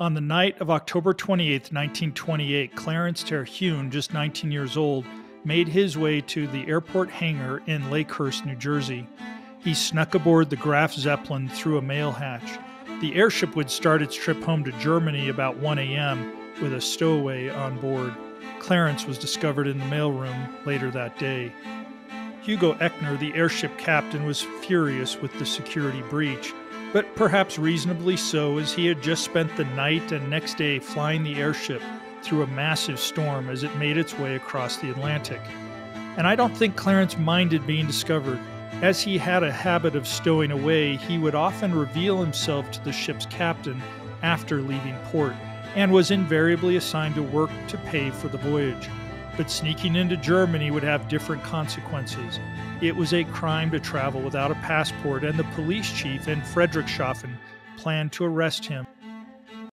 On the night of October 28, 1928, Clarence Terhune, just 19 years old, made his way to the airport hangar in Lakehurst, New Jersey. He snuck aboard the Graf Zeppelin through a mail hatch. The airship would start its trip home to Germany about 1 a.m. with a stowaway on board. Clarence was discovered in the mailroom later that day. Hugo Eckener, the airship captain, was furious with the security breach but perhaps reasonably so, as he had just spent the night and next day flying the airship through a massive storm as it made its way across the Atlantic. And I don't think Clarence minded being discovered. As he had a habit of stowing away, he would often reveal himself to the ship's captain after leaving port, and was invariably assigned to work to pay for the voyage. But sneaking into Germany would have different consequences. It was a crime to travel without a passport, and the police chief in Friedrichshafen planned to arrest him.